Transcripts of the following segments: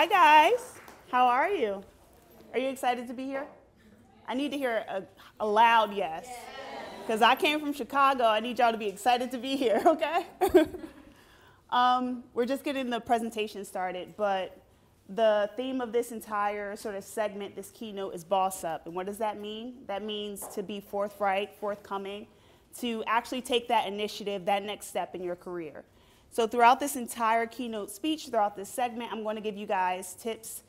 Hi, guys. How are you? Are you excited to be here? I need to hear a, a loud yes. Because I came from Chicago. I need y'all to be excited to be here, okay? um, we're just getting the presentation started, but the theme of this entire sort of segment, this keynote, is boss up. And what does that mean? That means to be forthright, forthcoming, to actually take that initiative, that next step in your career. So throughout this entire keynote speech, throughout this segment, I'm going to give you guys tips,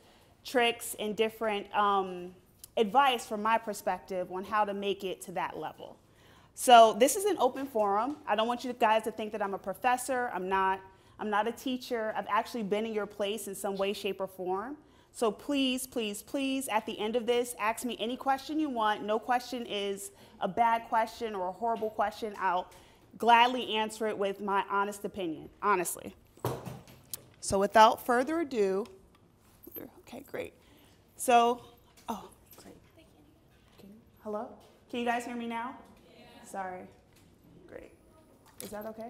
tricks, and different um, advice from my perspective on how to make it to that level. So this is an open forum. I don't want you guys to think that I'm a professor. I'm not. I'm not a teacher. I've actually been in your place in some way, shape, or form. So please, please, please, at the end of this, ask me any question you want. No question is a bad question or a horrible question. I'll gladly answer it with my honest opinion, honestly. So without further ado, okay, great. So, oh, great. Hello? Can you guys hear me now? Yeah. Sorry. Great. Is that okay?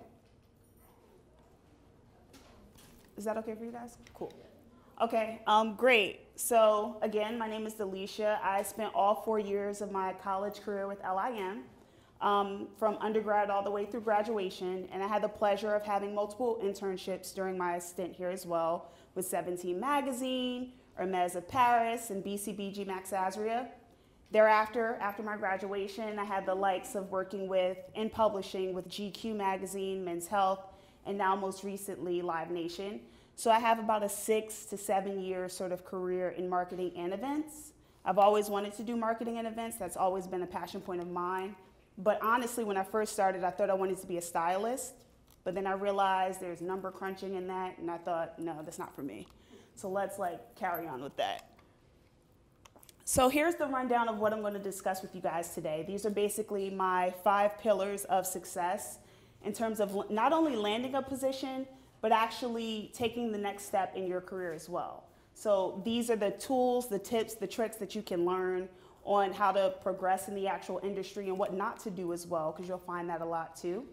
Is that okay for you guys? Cool. Okay, um, great. So again, my name is Delisha. I spent all four years of my college career with LIM, um, from undergrad all the way through graduation, and I had the pleasure of having multiple internships during my stint here as well with 17 Magazine, Hermes of Paris, and BCBG Max Azria. Thereafter, after my graduation, I had the likes of working with and publishing with GQ Magazine, Men's Health, and now most recently Live Nation. So I have about a six to seven year sort of career in marketing and events. I've always wanted to do marketing and events. That's always been a passion point of mine. But honestly, when I first started, I thought I wanted to be a stylist. But then I realized there's number crunching in that, and I thought, no, that's not for me. So let's like carry on with that. So here's the rundown of what I'm going to discuss with you guys today. These are basically my five pillars of success in terms of not only landing a position, but actually taking the next step in your career as well. So these are the tools, the tips, the tricks that you can learn on how to progress in the actual industry and what not to do as well, because you'll find that a lot too.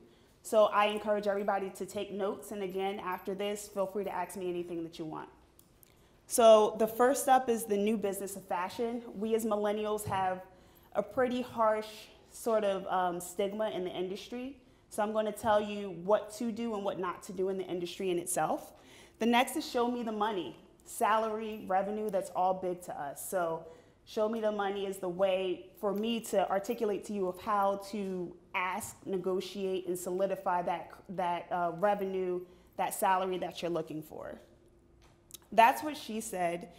So I encourage everybody to take notes, and again, after this, feel free to ask me anything that you want. So the first up is the new business of fashion. We as millennials have a pretty harsh sort of um, stigma in the industry. So I'm going to tell you what to do and what not to do in the industry in itself. The next is show me the money. Salary, revenue, that's all big to us. So show me the money is the way for me to articulate to you of how to ask, negotiate, and solidify that, that uh, revenue, that salary that you're looking for. That's what she said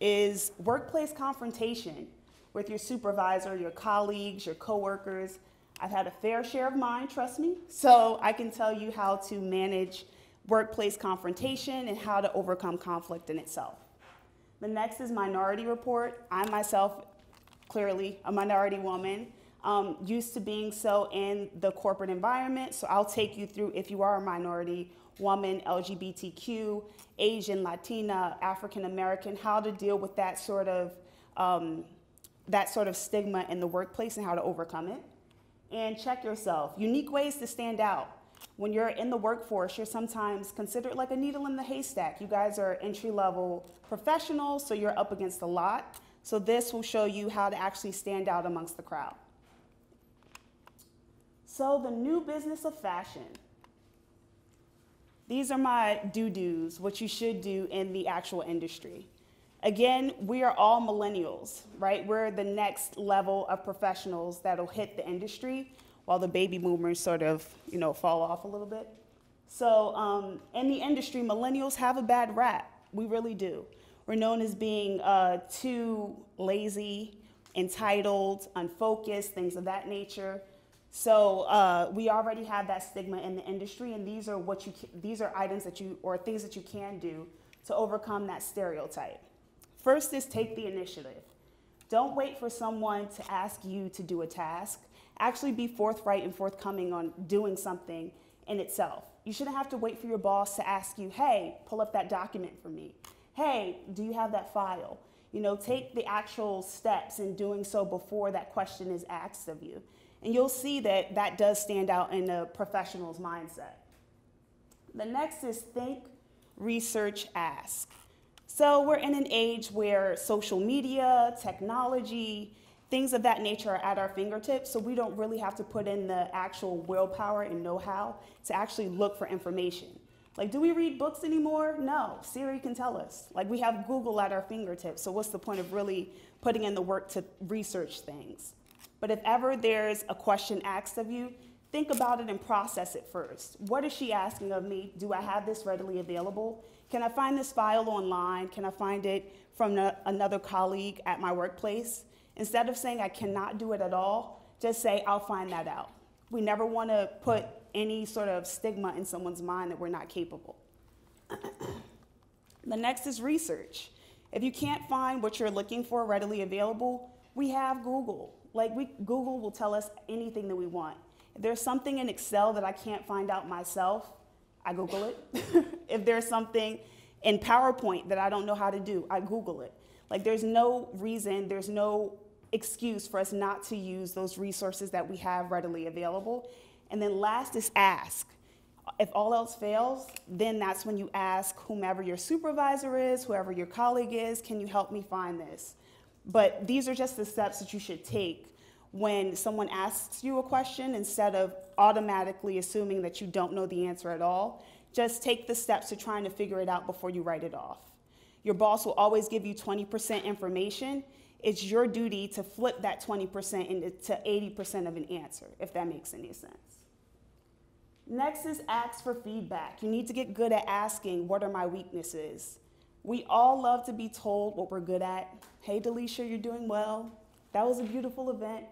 is workplace confrontation with your supervisor, your colleagues, your coworkers, I've had a fair share of mine, trust me. So I can tell you how to manage workplace confrontation and how to overcome conflict in itself. The next is minority report. I myself, clearly a minority woman, um, used to being so in the corporate environment. So I'll take you through if you are a minority woman, LGBTQ, Asian, Latina, African American, how to deal with that sort of um, that sort of stigma in the workplace and how to overcome it and check yourself. Unique ways to stand out. When you're in the workforce, you're sometimes considered like a needle in the haystack. You guys are entry level professionals, so you're up against a lot. So this will show you how to actually stand out amongst the crowd. So the new business of fashion. These are my do-dos, what you should do in the actual industry. Again, we are all millennials, right? We're the next level of professionals that'll hit the industry while the baby boomers sort of, you know, fall off a little bit. So um, in the industry, millennials have a bad rap. We really do. We're known as being uh, too lazy, entitled, unfocused, things of that nature. So uh, we already have that stigma in the industry, and these are what you these are items that you or things that you can do to overcome that stereotype. First is take the initiative. Don't wait for someone to ask you to do a task. Actually be forthright and forthcoming on doing something in itself. You shouldn't have to wait for your boss to ask you, hey, pull up that document for me. Hey, do you have that file? You know, take the actual steps in doing so before that question is asked of you. And you'll see that that does stand out in a professional's mindset. The next is think, research, ask. So we're in an age where social media, technology, things of that nature are at our fingertips, so we don't really have to put in the actual willpower and know-how to actually look for information. Like, do we read books anymore? No, Siri can tell us. Like, we have Google at our fingertips, so what's the point of really putting in the work to research things? But if ever there's a question asked of you, think about it and process it first. What is she asking of me? Do I have this readily available? Can I find this file online? Can I find it from another colleague at my workplace? Instead of saying I cannot do it at all, just say I'll find that out. We never want to put any sort of stigma in someone's mind that we're not capable. the next is research. If you can't find what you're looking for readily available, we have Google. Like we, Google will tell us anything that we want. If there's something in Excel that I can't find out myself, I Google it. if there's something in PowerPoint that I don't know how to do, I Google it. Like there's no reason, there's no excuse for us not to use those resources that we have readily available. And then last is ask. If all else fails, then that's when you ask whomever your supervisor is, whoever your colleague is, can you help me find this? But these are just the steps that you should take when someone asks you a question instead of automatically assuming that you don't know the answer at all. Just take the steps to trying to figure it out before you write it off. Your boss will always give you 20% information. It's your duty to flip that 20% into 80% of an answer, if that makes any sense. Next is ask for feedback. You need to get good at asking, what are my weaknesses? We all love to be told what we're good at. Hey, Delisha, you're doing well. That was a beautiful event.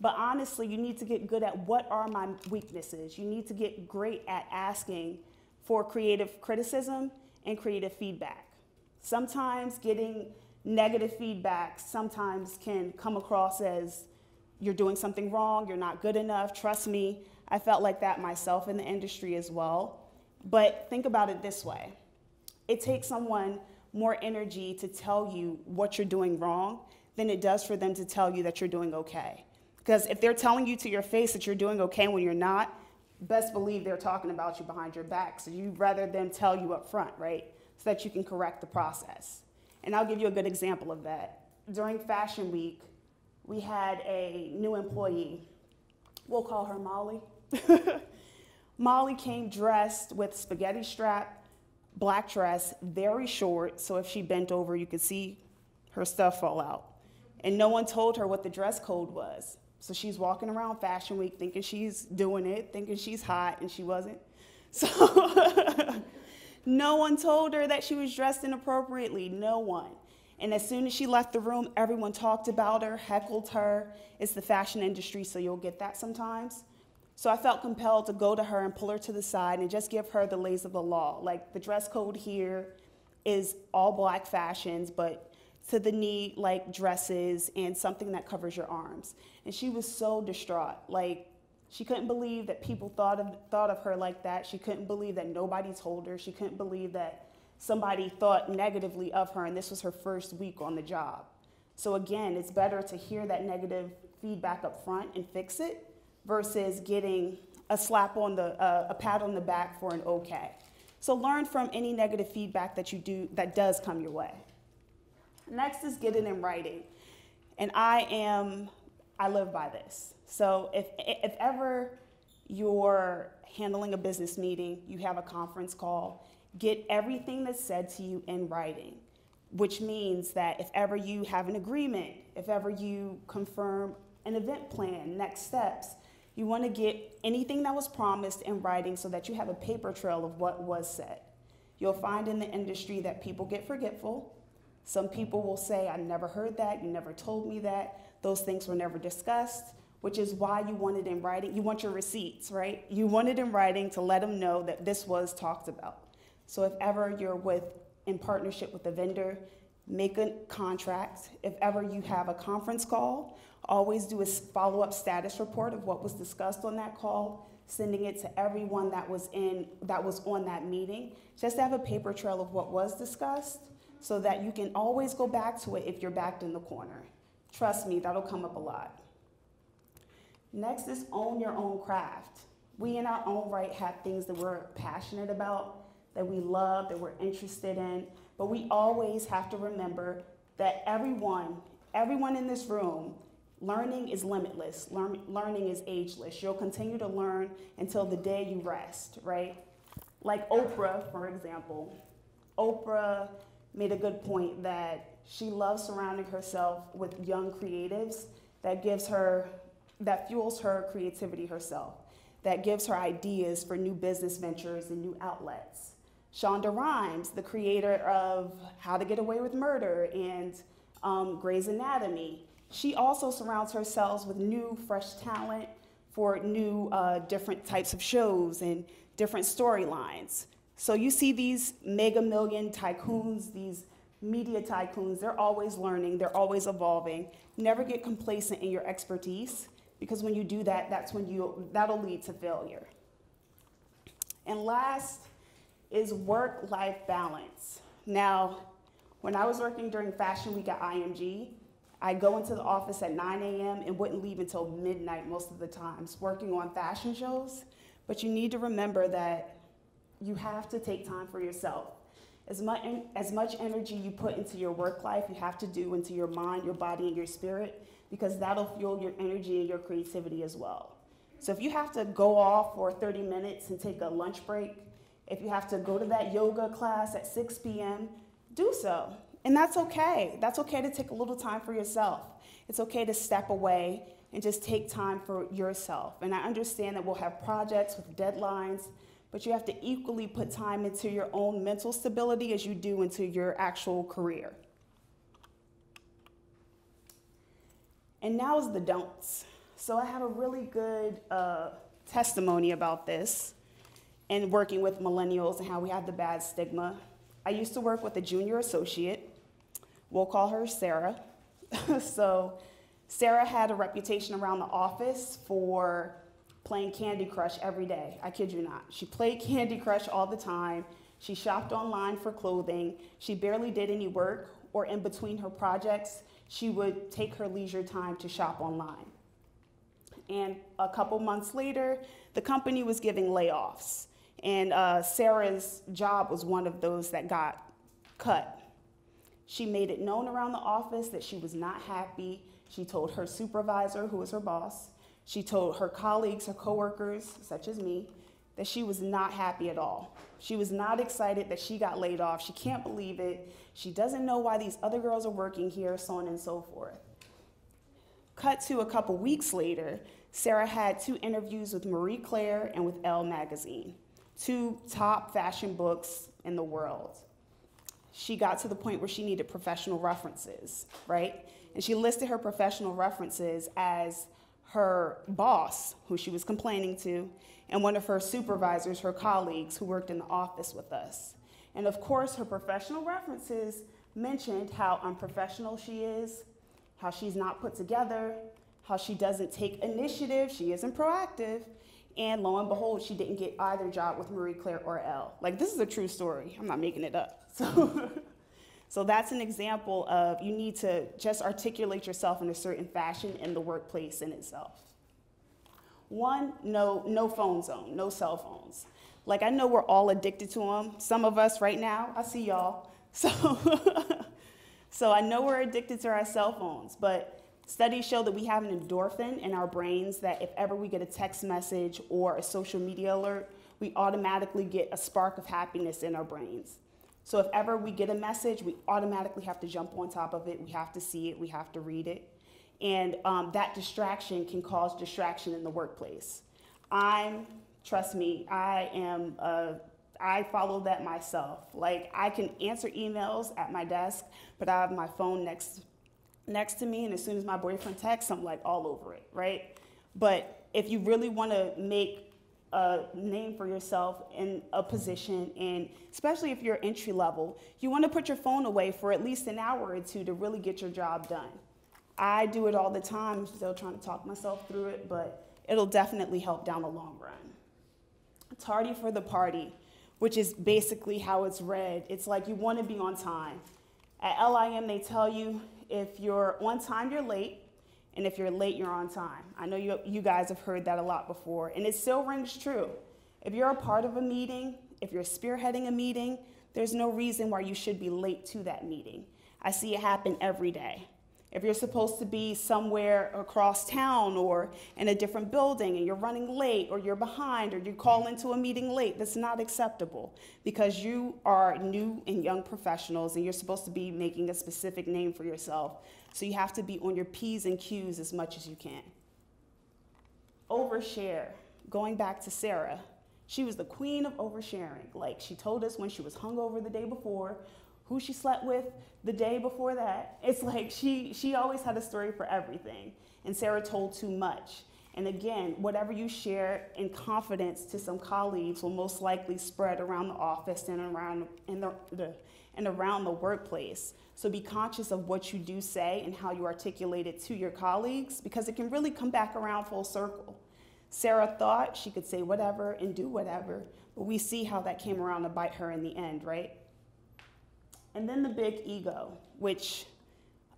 But honestly, you need to get good at what are my weaknesses. You need to get great at asking for creative criticism and creative feedback. Sometimes getting negative feedback sometimes can come across as you're doing something wrong, you're not good enough. Trust me, I felt like that myself in the industry as well. But think about it this way it takes someone more energy to tell you what you're doing wrong than it does for them to tell you that you're doing okay. Because if they're telling you to your face that you're doing okay when you're not, best believe they're talking about you behind your back. So you'd rather them tell you up front, right? So that you can correct the process. And I'll give you a good example of that. During Fashion Week, we had a new employee. We'll call her Molly. Molly came dressed with spaghetti strap, black dress, very short, so if she bent over, you could see her stuff fall out. And no one told her what the dress code was. So she's walking around Fashion Week thinking she's doing it, thinking she's hot, and she wasn't. So no one told her that she was dressed inappropriately. No one. And as soon as she left the room, everyone talked about her, heckled her. It's the fashion industry, so you'll get that sometimes. So I felt compelled to go to her and pull her to the side and just give her the lays of the law. Like the dress code here is all black fashions, but to the knee like dresses and something that covers your arms. And she was so distraught. Like she couldn't believe that people thought of thought of her like that. She couldn't believe that nobody told her. She couldn't believe that somebody thought negatively of her and this was her first week on the job. So again, it's better to hear that negative feedback up front and fix it versus getting a slap on the uh, a pat on the back for an okay. So learn from any negative feedback that you do that does come your way. Next is getting in writing. And I am, I live by this. So if, if ever you're handling a business meeting, you have a conference call, get everything that's said to you in writing, which means that if ever you have an agreement, if ever you confirm an event plan, next steps, you want to get anything that was promised in writing so that you have a paper trail of what was said. You'll find in the industry that people get forgetful, some people will say, I never heard that, you never told me that, those things were never discussed, which is why you want it in writing. You want your receipts, right? You want it in writing to let them know that this was talked about. So if ever you're with in partnership with a vendor, make a contract. If ever you have a conference call, always do a follow-up status report of what was discussed on that call, sending it to everyone that was in that was on that meeting, just to have a paper trail of what was discussed so that you can always go back to it if you're backed in the corner. Trust me, that'll come up a lot. Next is own your own craft. We in our own right have things that we're passionate about, that we love, that we're interested in. but we always have to remember that everyone, everyone in this room, learning is limitless. Learn, learning is ageless. You'll continue to learn until the day you rest, right? Like Oprah, for example. Oprah made a good point that she loves surrounding herself with young creatives that gives her that fuels her creativity herself, that gives her ideas for new business ventures and new outlets. Shonda Rhimes, the creator of How to Get Away with Murder and um, Grey's Anatomy, she also surrounds herself with new, fresh talent for new, uh, different types of shows and different storylines. So you see these mega million tycoons, these media tycoons, they're always learning, they're always evolving. Never get complacent in your expertise because when you do that, that's when you that'll lead to failure. And last is work-life balance. Now, when I was working during Fashion Week at IMG, I go into the office at 9 a.m. and wouldn't leave until midnight most of the times, working on fashion shows. But you need to remember that you have to take time for yourself. As much, as much energy you put into your work life, you have to do into your mind, your body, and your spirit because that'll fuel your energy and your creativity as well. So if you have to go off for 30 minutes and take a lunch break, if you have to go to that yoga class at 6 p.m., do so. And that's okay. That's okay to take a little time for yourself. It's okay to step away and just take time for yourself. And I understand that we'll have projects with deadlines, but you have to equally put time into your own mental stability as you do into your actual career. And now is the don'ts. So I have a really good uh, testimony about this and working with millennials and how we have the bad stigma. I used to work with a junior associate. We'll call her Sarah. so Sarah had a reputation around the office for playing Candy Crush every day. I kid you not. She played Candy Crush all the time. She shopped online for clothing. She barely did any work, or in between her projects, she would take her leisure time to shop online. And a couple months later, the company was giving layoffs. And uh, Sarah's job was one of those that got cut. She made it known around the office that she was not happy. She told her supervisor, who was her boss, she told her colleagues, her coworkers, such as me, that she was not happy at all. She was not excited that she got laid off. She can't believe it. She doesn't know why these other girls are working here, so on and so forth. Cut to a couple weeks later, Sarah had two interviews with Marie Claire and with Elle magazine, two top fashion books in the world. She got to the point where she needed professional references, right? And she listed her professional references as her boss, who she was complaining to, and one of her supervisors, her colleagues who worked in the office with us. And of course, her professional references mentioned how unprofessional she is, how she's not put together, how she doesn't take initiative, she isn't proactive, and lo and behold, she didn't get either job with Marie Claire or Elle. Like, this is a true story. I'm not making it up. So. So that's an example of you need to just articulate yourself in a certain fashion in the workplace in itself. One, no, no phone zone, no cell phones. Like I know we're all addicted to them. Some of us right now, I see y'all. So, so I know we're addicted to our cell phones, but studies show that we have an endorphin in our brains that if ever we get a text message or a social media alert, we automatically get a spark of happiness in our brains. So if ever we get a message, we automatically have to jump on top of it. We have to see it. We have to read it. And um, that distraction can cause distraction in the workplace. I'm, trust me, I am, uh, I follow that myself. Like I can answer emails at my desk, but I have my phone next, next to me, and as soon as my boyfriend texts, I'm like all over it, right? But if you really want to make a name for yourself in a position, and especially if you're entry level, you want to put your phone away for at least an hour or two to really get your job done. I do it all the time, I'm still trying to talk myself through it, but it'll definitely help down the long run. Tardy for the party, which is basically how it's read. It's like you want to be on time. At LIM, they tell you if you're on time, you're late. And if you're late, you're on time. I know you, you guys have heard that a lot before, and it still rings true. If you're a part of a meeting, if you're spearheading a meeting, There's no reason why you should be late to that meeting. I see it happen every day. If you're supposed to be somewhere across town or in a different building and you're running late or you're behind or you call into a meeting late, that's not acceptable because you are new and young professionals and you're supposed to be making a specific name for yourself. So you have to be on your P's and Q's as much as you can. Overshare. Going back to Sarah, she was the queen of oversharing. Like she told us when she was hungover the day before, who she slept with the day before that. It's like she, she always had a story for everything. And Sarah told too much. And again, whatever you share in confidence to some colleagues will most likely spread around the office and around in the, the, and around the workplace. So be conscious of what you do say and how you articulate it to your colleagues because it can really come back around full circle. Sarah thought she could say whatever and do whatever, but we see how that came around to bite her in the end, right? And then the big ego, which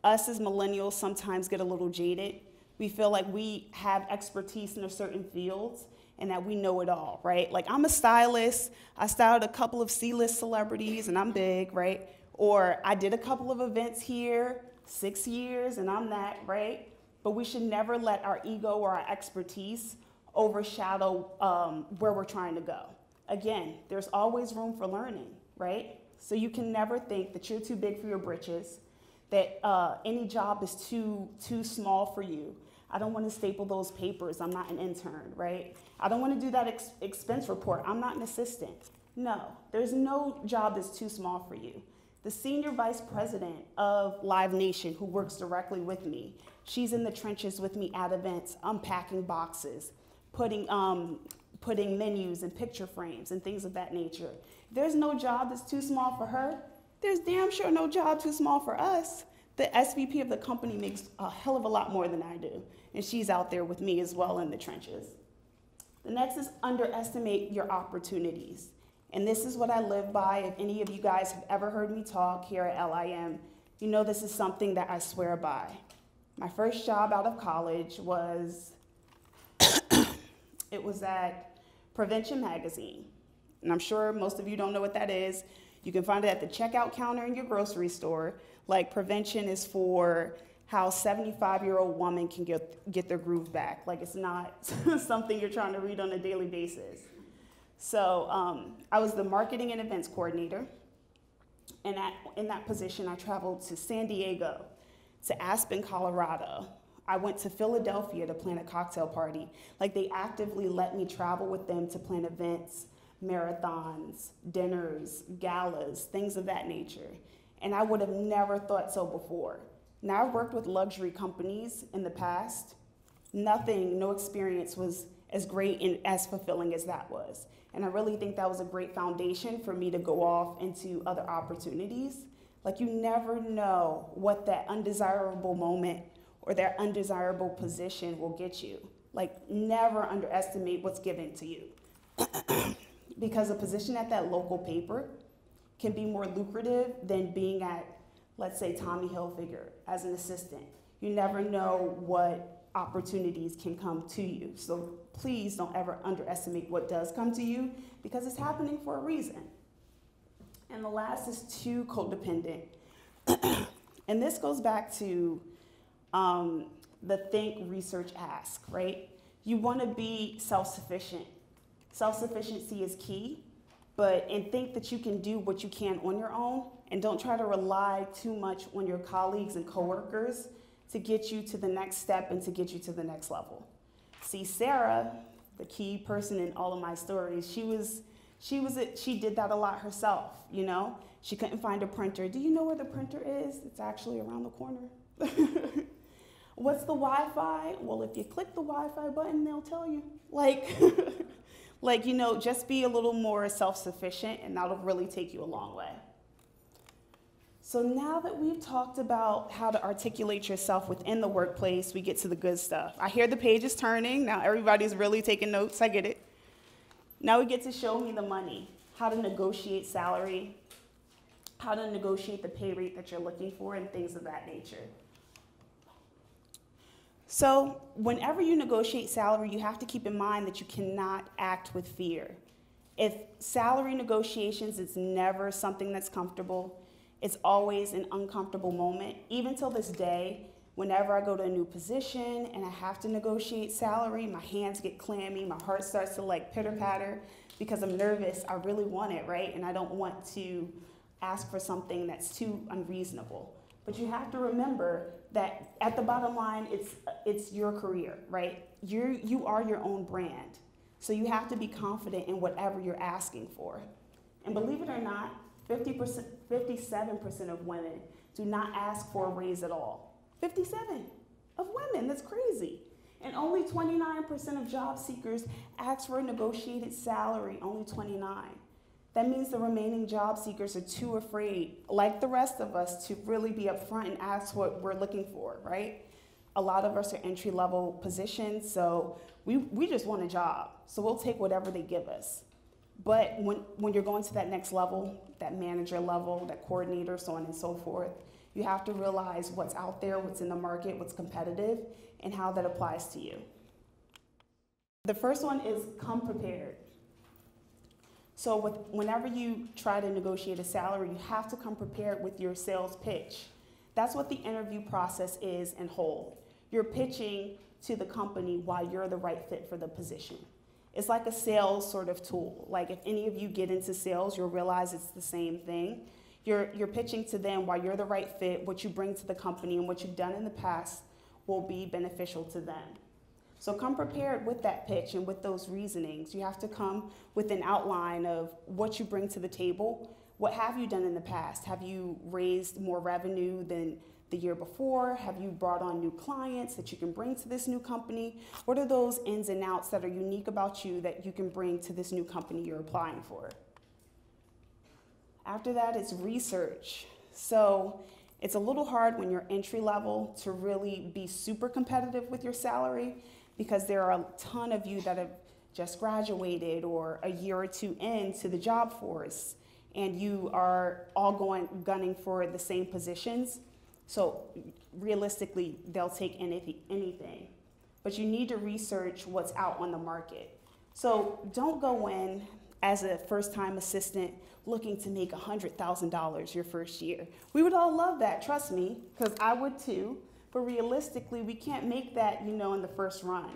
us as millennials sometimes get a little jaded. We feel like we have expertise in a certain field and that we know it all, right? Like I'm a stylist, I styled a couple of C-list celebrities and I'm big, right? Or I did a couple of events here, six years and I'm that, right? But we should never let our ego or our expertise overshadow um, where we're trying to go. Again, there's always room for learning, right? So you can never think that you're too big for your britches, that uh, any job is too, too small for you. I don't want to staple those papers. I'm not an intern, right? I don't want to do that ex expense report. I'm not an assistant. No, there's no job that's too small for you. The senior vice president of Live Nation, who works directly with me, she's in the trenches with me at events, unpacking boxes, putting, um, putting menus and picture frames and things of that nature. There's no job that's too small for her. There's damn sure no job too small for us. The SVP of the company makes a hell of a lot more than I do, and she's out there with me as well in the trenches. The next is underestimate your opportunities. And this is what I live by. If any of you guys have ever heard me talk here at LIM, you know this is something that I swear by. My first job out of college was, it was at Prevention Magazine and I'm sure most of you don't know what that is. You can find it at the checkout counter in your grocery store. Like prevention is for how 75 year old woman can get, get their groove back. Like it's not something you're trying to read on a daily basis. So um, I was the marketing and events coordinator. And at, in that position, I traveled to San Diego, to Aspen, Colorado. I went to Philadelphia to plan a cocktail party. Like they actively let me travel with them to plan events marathons, dinners, galas, things of that nature. And I would have never thought so before. Now, I've worked with luxury companies in the past. Nothing, no experience was as great and as fulfilling as that was. And I really think that was a great foundation for me to go off into other opportunities. Like, you never know what that undesirable moment or that undesirable position will get you. Like, never underestimate what's given to you. because a position at that local paper can be more lucrative than being at, let's say, Tommy Hilfiger as an assistant. You never know what opportunities can come to you. So please don't ever underestimate what does come to you because it's happening for a reason. And the last is too codependent. and this goes back to um, the think, research, ask, right? You want to be self sufficient. Self-sufficiency is key, but and think that you can do what you can on your own and don't try to rely too much on your colleagues and coworkers to get you to the next step and to get you to the next level. See, Sarah, the key person in all of my stories, she was she was a, she did that a lot herself, you know? She couldn't find a printer. Do you know where the printer is? It's actually around the corner. What's the Wi-Fi? Well, if you click the Wi-Fi button, they'll tell you. Like Like, you know, just be a little more self sufficient, and that'll really take you a long way. So, now that we've talked about how to articulate yourself within the workplace, we get to the good stuff. I hear the pages turning. Now, everybody's really taking notes. I get it. Now, we get to show me the money, how to negotiate salary, how to negotiate the pay rate that you're looking for, and things of that nature. So, whenever you negotiate salary, you have to keep in mind that you cannot act with fear. If salary negotiations, it's never something that's comfortable. It's always an uncomfortable moment. Even till this day, whenever I go to a new position and I have to negotiate salary, my hands get clammy, my heart starts to like pitter patter because I'm nervous. I really want it, right? And I don't want to ask for something that's too unreasonable. But you have to remember that at the bottom line, it's, it's your career, right? You're, you are your own brand. So you have to be confident in whatever you're asking for. And believe it or not, 50%, 57% of women do not ask for a raise at all. 57 of women, that's crazy. And only 29% of job seekers ask for a negotiated salary, only 29. That means the remaining job seekers are too afraid, like the rest of us, to really be upfront and ask what we're looking for, right? A lot of us are entry level positions, so we, we just want a job. So we'll take whatever they give us. But when, when you're going to that next level, that manager level, that coordinator, so on and so forth, you have to realize what's out there, what's in the market, what's competitive, and how that applies to you. The first one is come prepared. So with, whenever you try to negotiate a salary, you have to come prepared with your sales pitch. That's what the interview process is in whole. You're pitching to the company why you're the right fit for the position. It's like a sales sort of tool. Like if any of you get into sales, you'll realize it's the same thing. You're, you're pitching to them why you're the right fit, what you bring to the company, and what you've done in the past will be beneficial to them. So come prepared with that pitch and with those reasonings. You have to come with an outline of what you bring to the table. What have you done in the past? Have you raised more revenue than the year before? Have you brought on new clients that you can bring to this new company? What are those ins and outs that are unique about you that you can bring to this new company you're applying for? After that, it's research. So it's a little hard when you're entry level to really be super competitive with your salary because there are a ton of you that have just graduated or a year or two into the job force and you are all going gunning for the same positions. So realistically, they'll take anything, anything. But you need to research what's out on the market. So don't go in as a first-time assistant looking to make $100,000 your first year. We would all love that, trust me, because I would too. But realistically, we can't make that, you know, in the first run.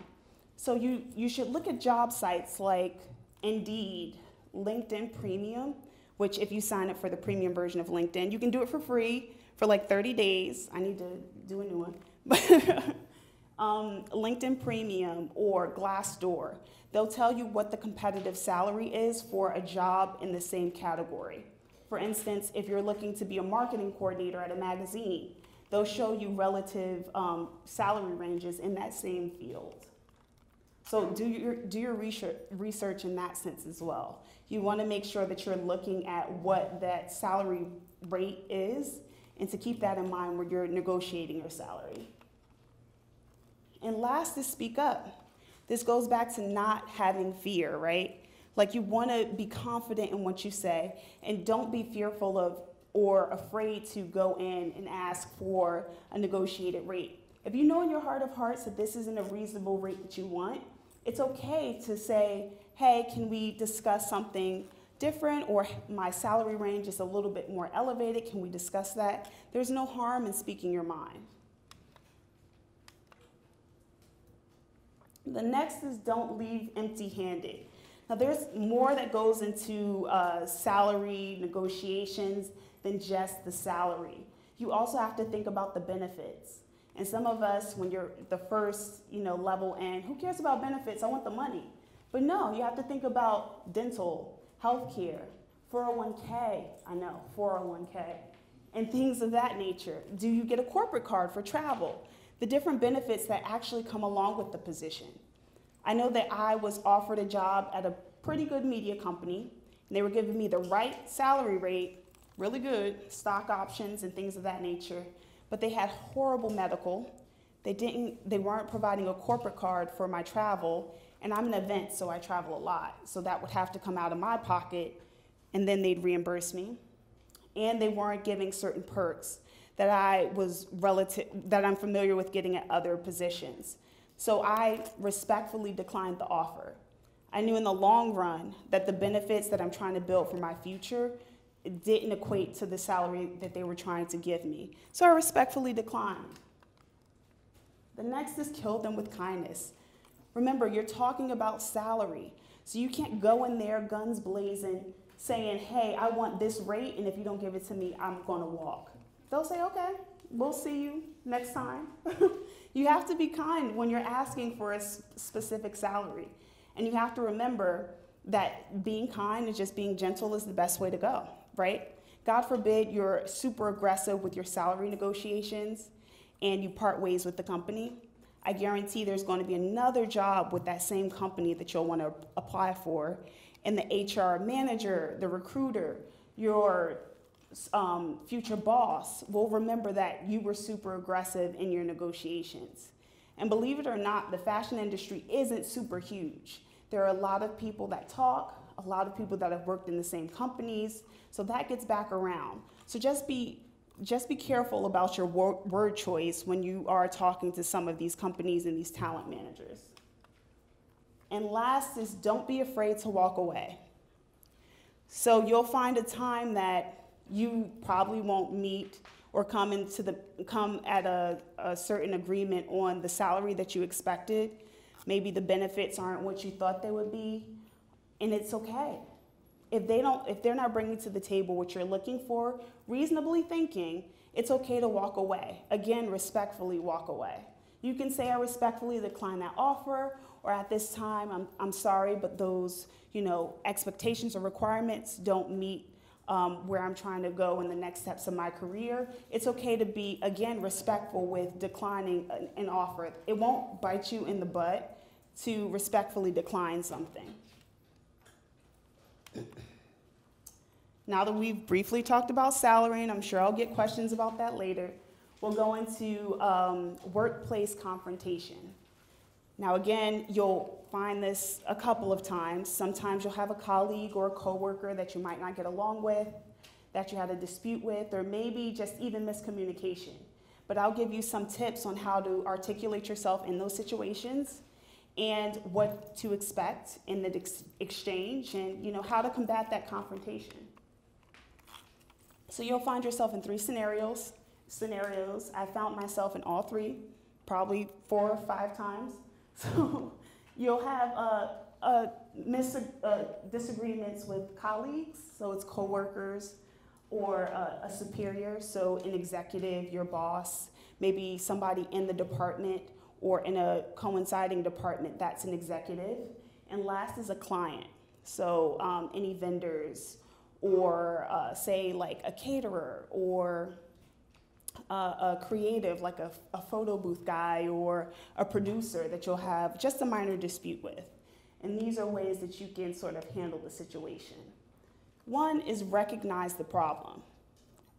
So you, you should look at job sites like Indeed, LinkedIn Premium, which if you sign up for the premium version of LinkedIn, you can do it for free for like 30 days. I need to do a new one. um, LinkedIn Premium or Glassdoor, they'll tell you what the competitive salary is for a job in the same category. For instance, if you're looking to be a marketing coordinator at a magazine, they'll show you relative um, salary ranges in that same field. So do your, do your research, research in that sense as well. You want to make sure that you're looking at what that salary rate is and to keep that in mind when you're negotiating your salary. And last is speak up. This goes back to not having fear, right? Like you want to be confident in what you say and don't be fearful of or afraid to go in and ask for a negotiated rate. If you know in your heart of hearts that this isn't a reasonable rate that you want, it's okay to say, hey, can we discuss something different or my salary range is a little bit more elevated? Can we discuss that? There's no harm in speaking your mind. The next is don't leave empty handed. Now, there's more that goes into uh, salary negotiations than just the salary. You also have to think about the benefits. And some of us, when you're the first, you know, level in, who cares about benefits? I want the money. But no, you have to think about dental, health care, 401k, I know, 401k, and things of that nature. Do you get a corporate card for travel? The different benefits that actually come along with the position. I know that I was offered a job at a pretty good media company, and they were giving me the right salary rate, really good, stock options and things of that nature, but they had horrible medical. They didn't they weren't providing a corporate card for my travel, and I'm an event, so I travel a lot. So that would have to come out of my pocket, and then they'd reimburse me. And they weren't giving certain perks that I was relative that I'm familiar with getting at other positions. So I respectfully declined the offer. I knew in the long run that the benefits that I'm trying to build for my future didn't equate to the salary that they were trying to give me. So I respectfully declined. The next is kill them with kindness. Remember, you're talking about salary. So you can't go in there guns blazing saying, hey, I want this rate, and if you don't give it to me, I'm to walk. They'll say, okay, we'll see you next time. you have to be kind when you're asking for a specific salary. And you have to remember that being kind and just being gentle is the best way to go, right? God forbid you're super aggressive with your salary negotiations and you part ways with the company. I guarantee there's going to be another job with that same company that you'll want to apply for. And the HR manager, the recruiter, your um, future boss will remember that you were super aggressive in your negotiations. And believe it or not, the fashion industry isn't super huge. There are a lot of people that talk, a lot of people that have worked in the same companies, so that gets back around. So just be just be careful about your word choice when you are talking to some of these companies and these talent managers. And last is don't be afraid to walk away. So you'll find a time that you probably won't meet or come into the come at a, a certain agreement on the salary that you expected. Maybe the benefits aren't what you thought they would be, and it's okay. If they don't if they're not bringing to the table what you're looking for reasonably thinking it's okay to walk away. Again respectfully walk away. You can say i respectfully decline that offer or at this time i'm, I'm sorry but those you know expectations or requirements don't meet um, where i'm trying to go in the next steps of my career. It's okay to be again respectful with declining an, an offer. It won't bite you in the butt to respectfully decline something now that we've briefly talked about salary, and I'm sure I'll get questions about that later, we'll go into um, workplace confrontation. Now, again, you'll find this a couple of times. Sometimes you'll have a colleague or a coworker that you might not get along with, that you had a dispute with, or maybe just even miscommunication. But I'll give you some tips on how to articulate yourself in those situations and what to expect in the ex- exchange and you know how to combat that confrontation. So you'll find yourself in three scenarios. Scenarios. I found myself in all three, probably four or five times. So you'll have uh, uh, mis- uh, disagreements with colleagues, so it's coworkers, or uh, a superior, so an executive, your boss, maybe somebody in the department or in a coinciding department, that's an executive. And last is a client. So um, any vendors or uh, say like a caterer or uh, a creative like a, a photo booth guy or a producer that you'll have just a minor dispute with. And these are ways that you can sort of handle the situation. One is recognize the problem.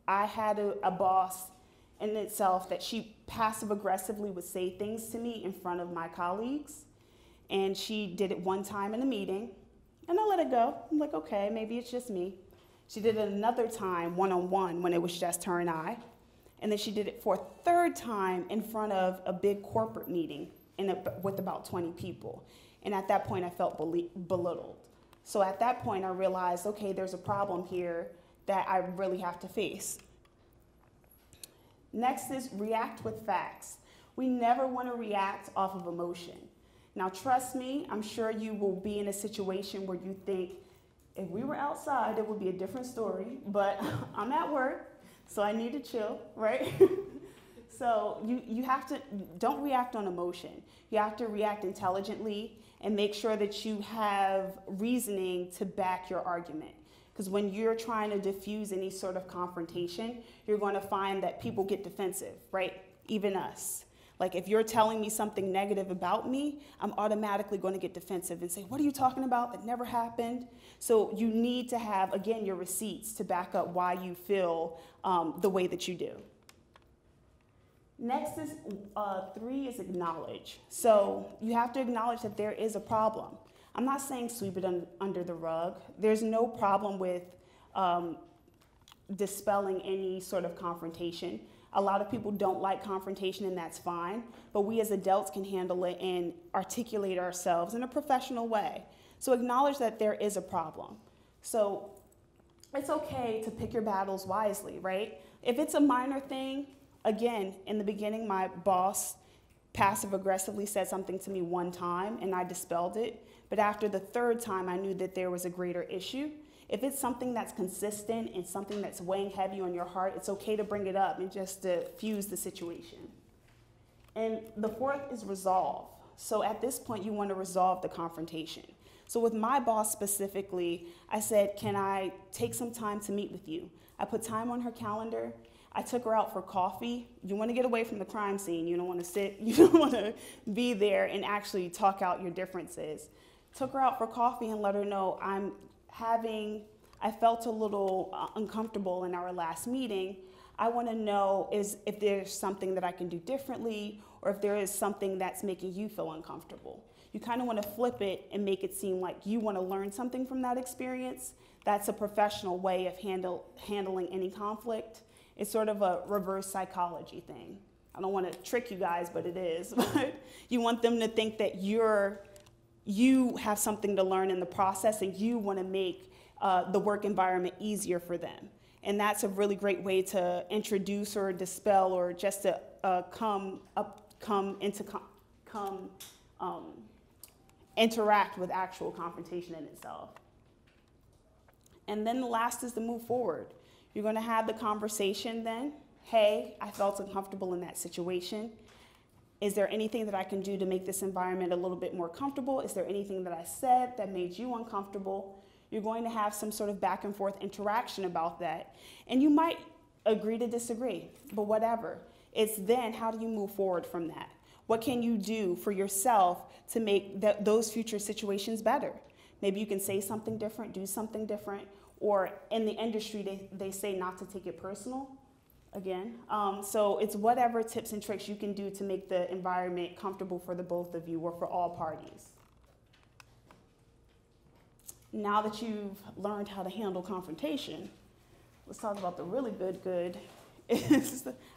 I had a, a boss in itself that she passive aggressively would say things to me in front of my colleagues. And she did it one time in a meeting, and I let it go. I'm like, okay, maybe it's just me. She did it another time one on one when it was just her and I. And then she did it for a third time in front of a big corporate meeting a, with about 20 people. And at that point, I felt belittled. So at that point, I realized okay, there's a problem here that I really have to face. Next is react with facts. We never want to react off of emotion. Now, trust me, I'm sure you will be in a situation where you think, if we were outside, it would be a different story, but I'm at work, so I need to chill, right? so you, you have to, don't react on emotion. You have to react intelligently and make sure that you have reasoning to back your argument. Because when you're trying to diffuse any sort of confrontation, you're going to find that people get defensive, right? Even us. Like if you're telling me something negative about me, I'm automatically going to get defensive and say, What are you talking about? That never happened. So you need to have, again, your receipts to back up why you feel um, the way that you do. Next is uh, three is acknowledge. So you have to acknowledge that there is a problem. I'm not saying sweep it un- under the rug. There's no problem with um, dispelling any sort of confrontation. A lot of people don't like confrontation, and that's fine. But we as adults can handle it and articulate ourselves in a professional way. So acknowledge that there is a problem. So it's okay to pick your battles wisely, right? If it's a minor thing, again, in the beginning, my boss passive aggressively said something to me one time and I dispelled it. But after the third time, I knew that there was a greater issue. If it's something that's consistent and something that's weighing heavy on your heart, it's okay to bring it up and just to fuse the situation. And the fourth is resolve. So at this point, you want to resolve the confrontation. So with my boss specifically, I said, Can I take some time to meet with you? I put time on her calendar. I took her out for coffee. You want to get away from the crime scene. You don't want to sit, you don't want to be there and actually talk out your differences. Took her out for coffee and let her know I'm having, I felt a little uh, uncomfortable in our last meeting. I want to know is if there's something that I can do differently or if there is something that's making you feel uncomfortable. You kind of want to flip it and make it seem like you want to learn something from that experience. That's a professional way of handle, handling any conflict. It's sort of a reverse psychology thing. I don't want to trick you guys, but it is. you want them to think that you're you have something to learn in the process and you want to make uh, the work environment easier for them. And that's a really great way to introduce or dispel or just to uh, come up, come into com- come um, interact with actual confrontation in itself. And then the last is to move forward. You're going to have the conversation then. Hey, I felt uncomfortable in that situation. Is there anything that I can do to make this environment a little bit more comfortable? Is there anything that I said that made you uncomfortable? You're going to have some sort of back and forth interaction about that. And you might agree to disagree, but whatever. It's then how do you move forward from that? What can you do for yourself to make th- those future situations better? Maybe you can say something different, do something different, or in the industry, they, they say not to take it personal again. Um, so it's whatever tips and tricks you can do to make the environment comfortable for the both of you or for all parties. Now that you've learned how to handle confrontation, let's talk about the really good good.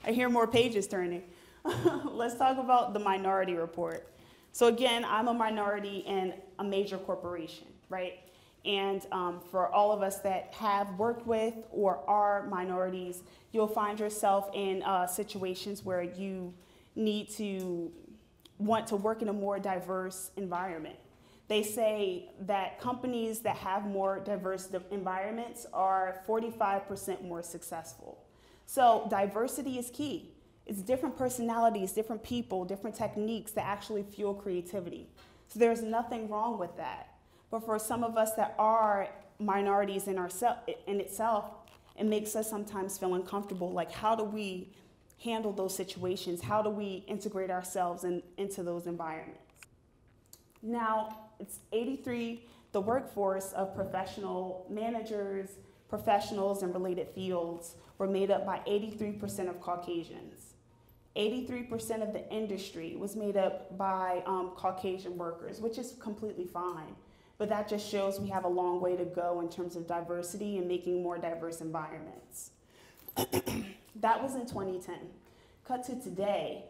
I hear more pages turning. let's talk about the minority report. So again, I'm a minority in a major corporation, right? And um, for all of us that have worked with or are minorities, you'll find yourself in uh, situations where you need to want to work in a more diverse environment. They say that companies that have more diverse environments are 45% more successful. So diversity is key. It's different personalities, different people, different techniques that actually fuel creativity. So there's nothing wrong with that. But for some of us that are minorities in, ourself, in itself, it makes us sometimes feel uncomfortable. Like, how do we handle those situations? How do we integrate ourselves in, into those environments? Now, it's 83, the workforce of professional managers, professionals in related fields were made up by 83% of Caucasians. 83% of the industry was made up by um, Caucasian workers, which is completely fine. But that just shows we have a long way to go in terms of diversity and making more diverse environments. that was in 2010. Cut to today,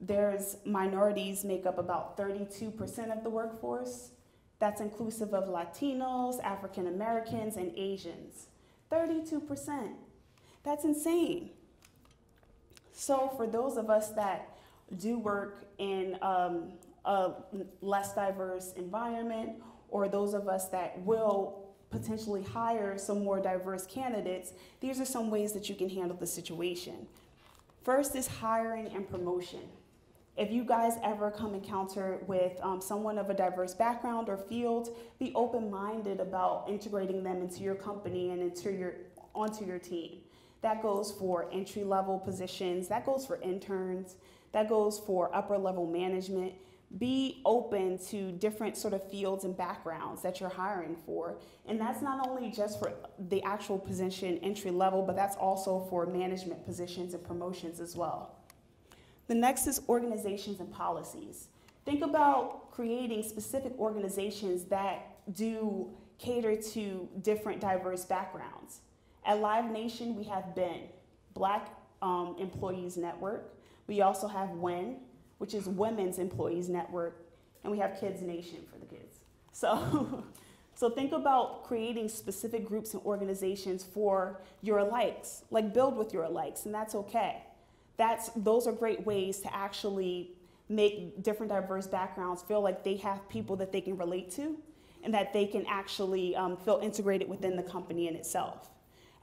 there's minorities make up about 32% of the workforce. That's inclusive of Latinos, African Americans, and Asians. 32%. That's insane. So, for those of us that do work in um, a less diverse environment or those of us that will potentially hire some more diverse candidates, these are some ways that you can handle the situation. First is hiring and promotion. If you guys ever come encounter with um, someone of a diverse background or field, be open-minded about integrating them into your company and into your onto your team. That goes for entry-level positions. That goes for interns. That goes for upper-level management be open to different sort of fields and backgrounds that you're hiring for. And that's not only just for the actual position entry level, but that's also for management positions and promotions as well. The next is organizations and policies. Think about creating specific organizations that do cater to different diverse backgrounds. At Live Nation, we have BEN, Black um, Employees Network. We also have WIN, which is Women's Employees Network, and we have Kids Nation for the kids. So, so think about creating specific groups and organizations for your likes, like build with your likes, and that's okay. That's, those are great ways to actually make different diverse backgrounds feel like they have people that they can relate to and that they can actually um, feel integrated within the company in itself.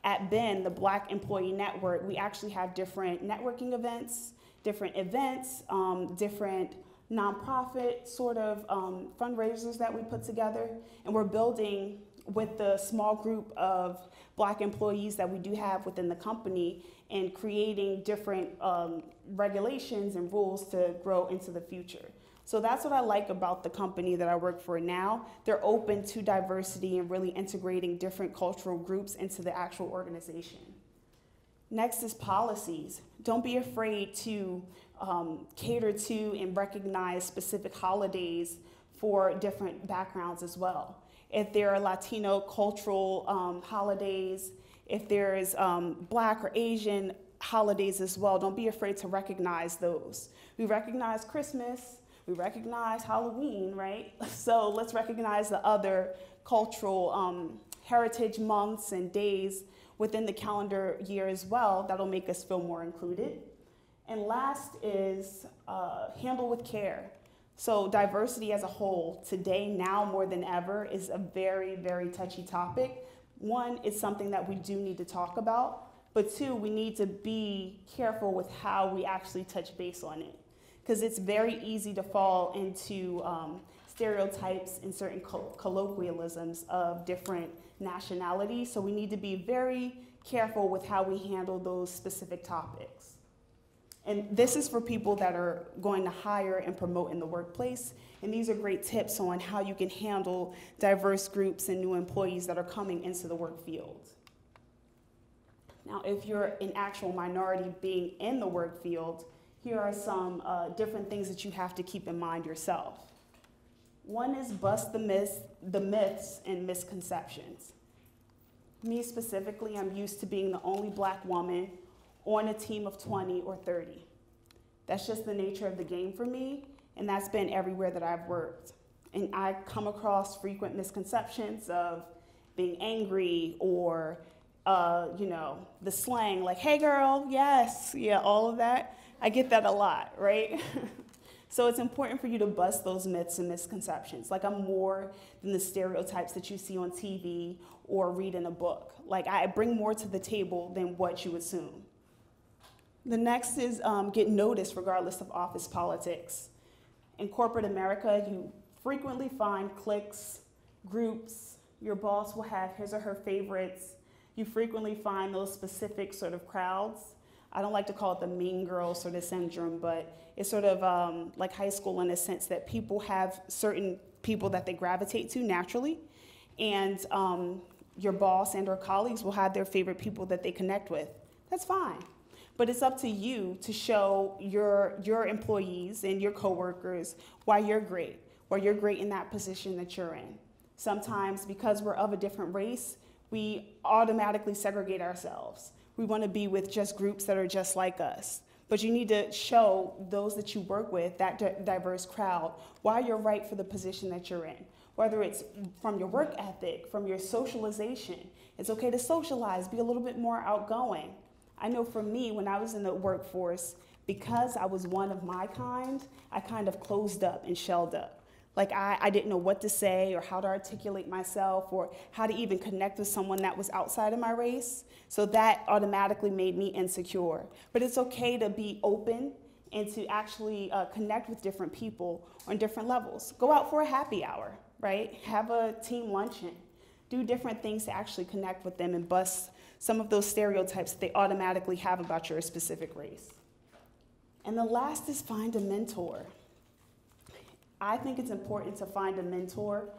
At Ben, the Black Employee Network, we actually have different networking events, different events, um, different nonprofit sort of um, fundraisers that we put together, and we're building with the small group of black employees that we do have within the company and creating different um, regulations and rules to grow into the future. So that's what I like about the company that I work for now. They're open to diversity and really integrating different cultural groups into the actual organization. Next is policies. Don't be afraid to um, cater to and recognize specific holidays for different backgrounds as well. If there are Latino cultural um, holidays, if there's um, Black or Asian holidays as well, don't be afraid to recognize those. We recognize Christmas, we recognize Halloween, right? So let's recognize the other cultural um, heritage months and days within the calendar year as well that'll make us feel more included. And last is uh, handle with care. So diversity as a whole, today, now more than ever, is a very, very touchy topic. One, it's something that we do need to talk about, but two, we need to be careful with how we actually touch base on it. Because it's very easy to fall into um, stereotypes and certain colloquialisms of different nationalities, so we need to be very careful with how we handle those specific topics. And this is for people that are going to hire and promote in the workplace. And these are great tips on how you can handle diverse groups and new employees that are coming into the work field. Now, if you're an actual minority being in the work field, here are some uh, different things that you have to keep in mind yourself. One is bust the myths, the myths and misconceptions. Me specifically, I'm used to being the only black woman on a team of 20 or 30. That's just the nature of the game for me, and that's been everywhere that I've worked. And I come across frequent misconceptions of being angry or, uh, you know, the slang like, hey girl, yes, yeah, all of that. I get that a lot, right? so it's important for you to bust those myths and misconceptions. Like, I'm more than the stereotypes that you see on TV or read in a book. Like, I bring more to the table than what you assume. The next is um, get noticed regardless of office politics. In corporate America, you frequently find cliques, groups, your boss will have his or her favorites. You frequently find those specific sort of crowds. I don't like to call it the mean girl sort of syndrome, but it's sort of um, like high school in a sense that people have certain people that they gravitate to naturally, and um, your boss and or colleagues will have their favorite people that they connect with. That's fine. But it's up to you to show your, your employees and your coworkers why you're great, why you're great in that position that you're in. Sometimes, because we're of a different race, we automatically segregate ourselves. We want to be with just groups that are just like us. But you need to show those that you work with, that diverse crowd, why you're right for the position that you're in. Whether it's from your work ethic, from your socialization. It's okay to socialize, be a little bit more outgoing. I know for me, when I was in the workforce, because I was one of my kind, I kind of closed up and shelled up. Like I, I didn't know what to say or how to articulate myself or how to even connect with someone that was outside of my race. So that automatically made me insecure. But it's okay to be open and to actually uh, connect with different people on different levels. Go out for a happy hour, right? Have a team luncheon. Do different things to actually connect with them and bust some of those stereotypes that they automatically have about your specific race. And the last is find a mentor. I think it's important to find a mentor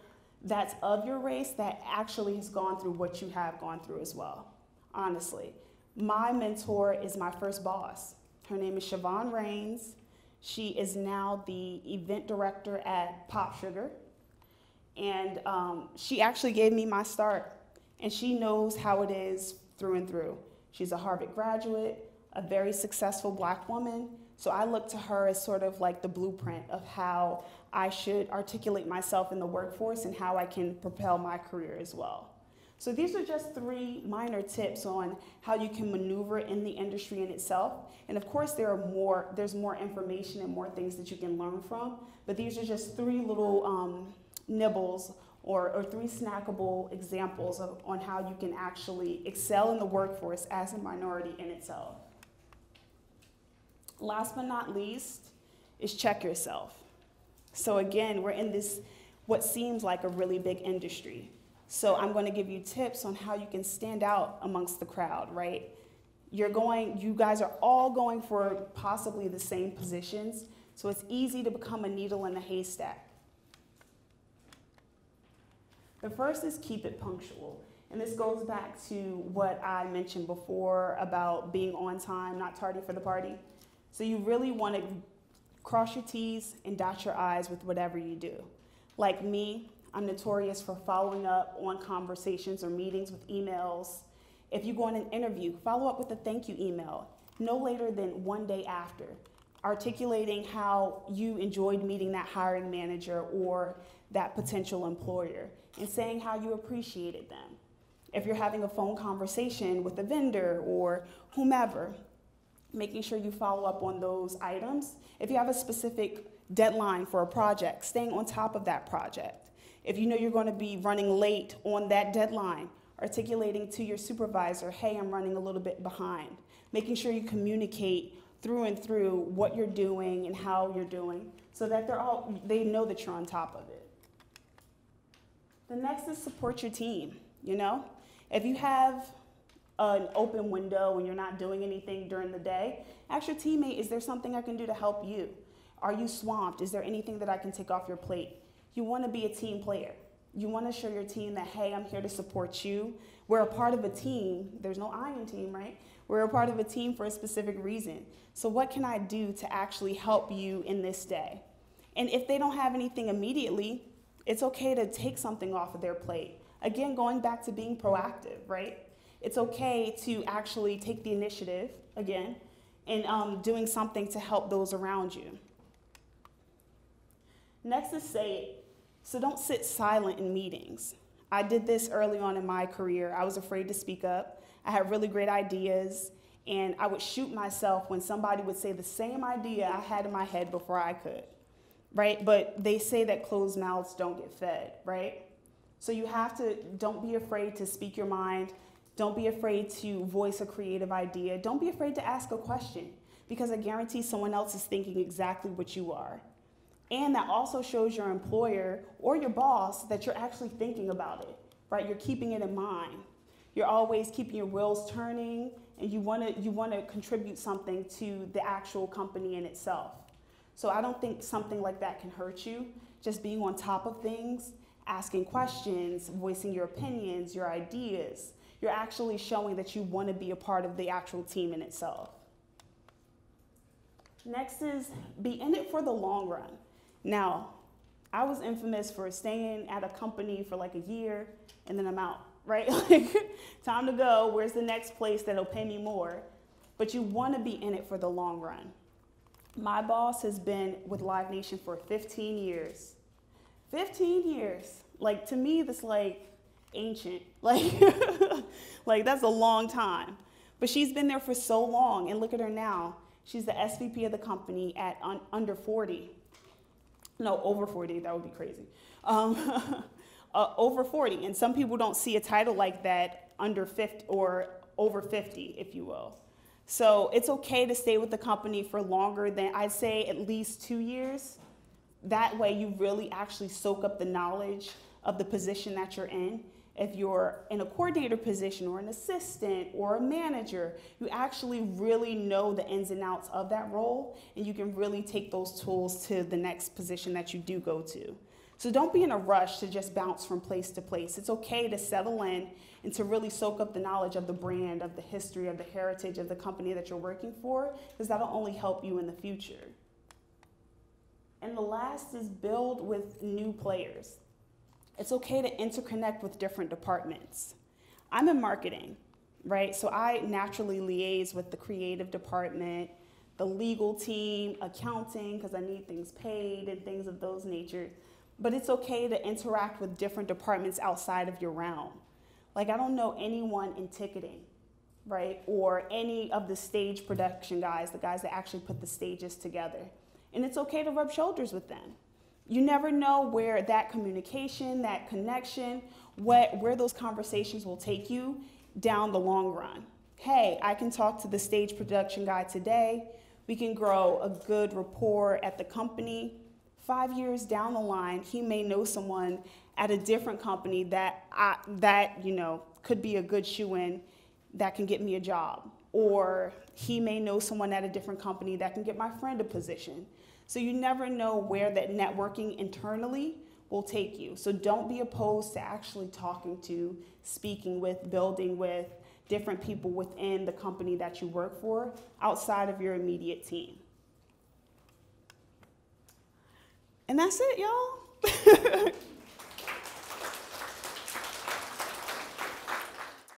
that's of your race that actually has gone through what you have gone through as well, honestly. My mentor is my first boss. Her name is Siobhan Rains. She is now the event director at Pop Sugar. And um, she actually gave me my start. And she knows how it is through and through. She's a Harvard graduate, a very successful black woman So I look to her as sort of like the blueprint of how I should articulate myself in the workforce and how I can propel my career as well. So these are just three minor tips on how you can maneuver in the industry in itself. And of course, there are more. There's more information and more things that you can learn from. But these are just three little um, nibbles or, or three snackable examples of, on how you can actually excel in the workforce as a minority in itself. Last but not least is check yourself. So again, we're in this what seems like a really big industry. So I'm going to give you tips on how you can stand out amongst the crowd, right? You're going, you guys are all going for possibly the same positions, so it's easy to become a needle in a haystack. The first is keep it punctual. And this goes back to what I mentioned before about being on time, not tardy for the party. So you really want to cross your T's and dot your I's with whatever you do. Like me, I'm notorious for following up on conversations or meetings with emails. If you go on an interview, follow up with a thank you email no later than one day after, articulating how you enjoyed meeting that hiring manager or that potential employer and saying how you appreciated them. If you're having a phone conversation with a vendor or whomever, making sure you follow up on those items. If you have a specific deadline for a project, staying on top of that project. If you know you're going to be running late on that deadline, articulating to your supervisor, hey, I'm running a little bit behind. Making sure you communicate through and through what you're doing and how you're doing so that they're all they know that you're on top of it. The next is support your team, you know? If you have an open window and you're not doing anything during the day, ask your teammate, is there something I can do to help you? Are you swamped? Is there anything that I can take off your plate? You want to be a team player. You want to show your team that, hey, I'm here to support you. We're a part of a team. There's no I in team, right? We're a part of a team for a specific reason. So, what can I do to actually help you in this day? And if they don't have anything immediately, it's okay to take something off of their plate. Again, going back to being proactive, right? It's okay to actually take the initiative, again, in um, doing something to help those around you. Next is say it. So don't sit silent in meetings. I did this early on in my career. I was afraid to speak up. I had really great ideas, and I would shoot myself when somebody would say the same idea I had in my head before I could, right? But they say that closed mouths don't get fed, right? So you have to, don't be afraid to speak your mind. Don't be afraid to voice a creative idea. Don't be afraid to ask a question because I guarantee someone else is thinking exactly what you are. And that also shows your employer or your boss that you're actually thinking about it, right? You're keeping it in mind. You're always keeping your wheels turning and you want to you want to contribute something to the actual company in itself. So I don't think something like that can hurt you. Just being on top of things, asking questions, voicing your opinions, your ideas. You're actually showing that you want to be a part of the actual team in itself. Next is be in it for the long run. Now, I was infamous for staying at a company for like a year and then I'm out, right? like, time to go. Where's the next place that'll pay me more? But you want to be in it for the long run. My boss has been with Live Nation for 15 years. 15 years. Like to me, that's like ancient. Like, like that's a long time. But she's been there for so long, and look at her now. She's the SVP of the company at un- under 40 no, over 40, that would be crazy. Um, uh, over 40, and some people don't see a title like that under 50 or over 50, if you will. So it's okay to stay with the company for longer than I'd say at least two years. That way, you really actually soak up the knowledge of the position that you're in if you're in a coordinator position or an assistant or a manager, you actually really know the ins and outs of that role and you can really take those tools to the next position that you do go to. So don't be in a rush to just bounce from place to place. It's okay to settle in and to really soak up the knowledge of the brand, of the history, of the heritage of the company that you're working for, because that'll only help you in the future. And the last is build with new players. It's okay to interconnect with different departments. I'm in marketing, right? So I naturally liaise with the creative department, the legal team, accounting, because I need things paid and things of those nature. But it's okay to interact with different departments outside of your realm. Like, I don't know anyone in ticketing, right? Or any of the stage production guys, the guys that actually put the stages together. And it's okay to rub shoulders with them. You never know where that communication, that connection, what, where those conversations will take you down the long run. Hey, I can talk to the stage production guy today. We can grow a good rapport at the company. Five years down the line, he may know someone at a different company that I, that you know could be a good shoo in that can get me a job, or he may know someone at a different company that can get my friend a position. So you never know where that networking internally will take you. So don't be opposed to actually talking to, speaking with, building with different people within the company that you work for outside of your immediate team. And that's it, y'all.